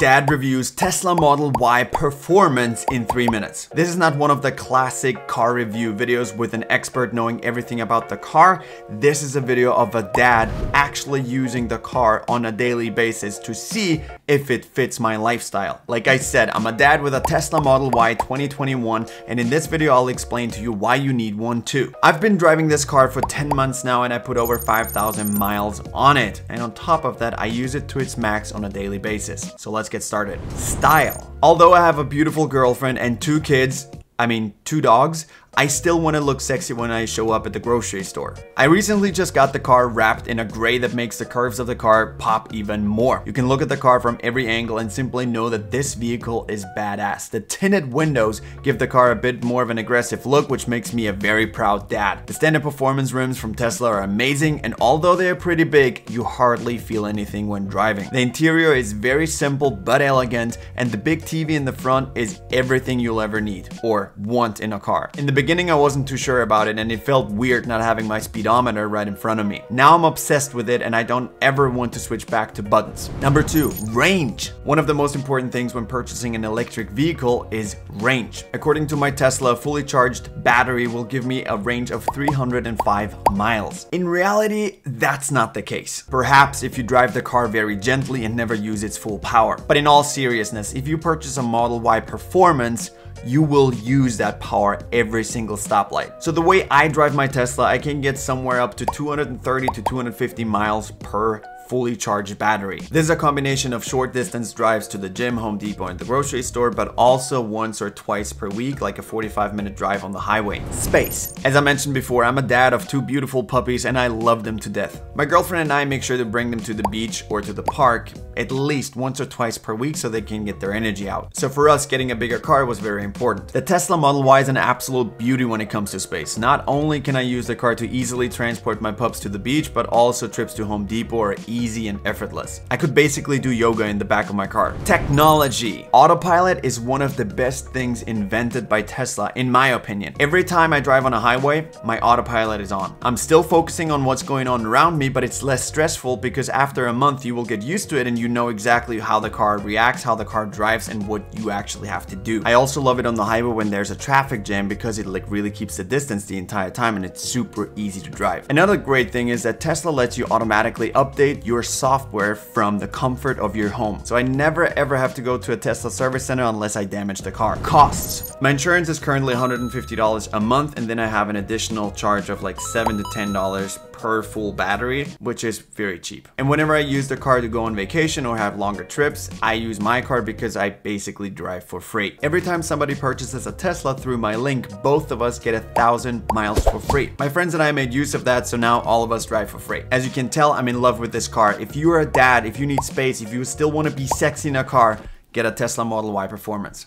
Dad reviews Tesla Model Y performance in 3 minutes. This is not one of the classic car review videos with an expert knowing everything about the car. This is a video of a dad actually using the car on a daily basis to see if it fits my lifestyle. Like I said, I'm a dad with a Tesla Model Y 2021 and in this video I'll explain to you why you need one too. I've been driving this car for 10 months now and I put over 5,000 miles on it. And on top of that, I use it to its max on a daily basis. So let's get started. Style. Although I have a beautiful girlfriend and two kids, I mean two dogs, I still want to look sexy when I show up at the grocery store. I recently just got the car wrapped in a gray that makes the curves of the car pop even more. You can look at the car from every angle and simply know that this vehicle is badass. The tinted windows give the car a bit more of an aggressive look which makes me a very proud dad. The standard performance rims from Tesla are amazing and although they are pretty big, you hardly feel anything when driving. The interior is very simple but elegant and the big TV in the front is everything you'll ever need or want in a car. In the beginning I wasn't too sure about it and it felt weird not having my speedometer right in front of me. Now I'm obsessed with it and I don't ever want to switch back to buttons. Number two, range. One of the most important things when purchasing an electric vehicle is range. According to my Tesla, a fully charged battery will give me a range of 305 miles. In reality, that's not the case. Perhaps if you drive the car very gently and never use its full power. But in all seriousness, if you purchase a Model Y Performance, you will use that power every single stoplight. So the way I drive my Tesla, I can get somewhere up to 230 to 250 miles per fully charged battery. This is a combination of short distance drives to the gym, Home Depot and the grocery store, but also once or twice per week, like a 45 minute drive on the highway. Space. As I mentioned before, I'm a dad of two beautiful puppies and I love them to death. My girlfriend and I make sure to bring them to the beach or to the park at least once or twice per week so they can get their energy out. So for us, getting a bigger car was very important. The Tesla Model Y is an absolute beauty when it comes to space. Not only can I use the car to easily transport my pups to the beach, but also trips to Home Depot are easy and effortless. I could basically do yoga in the back of my car. Technology. Autopilot is one of the best things invented by Tesla, in my opinion. Every time I drive on a highway, my autopilot is on. I'm still focusing on what's going on around me, but it's less stressful because after a month you will get used to it and you know exactly how the car reacts, how the car drives, and what you actually have to do. I also love it on the highway when there's a traffic jam because it like really keeps the distance the entire time and it's super easy to drive. Another great thing is that Tesla lets you automatically update your software from the comfort of your home. So I never ever have to go to a Tesla service center unless I damage the car. Costs. My insurance is currently $150 a month and then I have an additional charge of like 7 to $10 per full battery, which is very cheap. And whenever I use the car to go on vacation or have longer trips, I use my car because I basically drive for free. Every time somebody purchases a Tesla through my link, both of us get a thousand miles for free. My friends and I made use of that, so now all of us drive for free. As you can tell, I'm in love with this car. If you are a dad, if you need space, if you still want to be sexy in a car, get a Tesla Model Y Performance.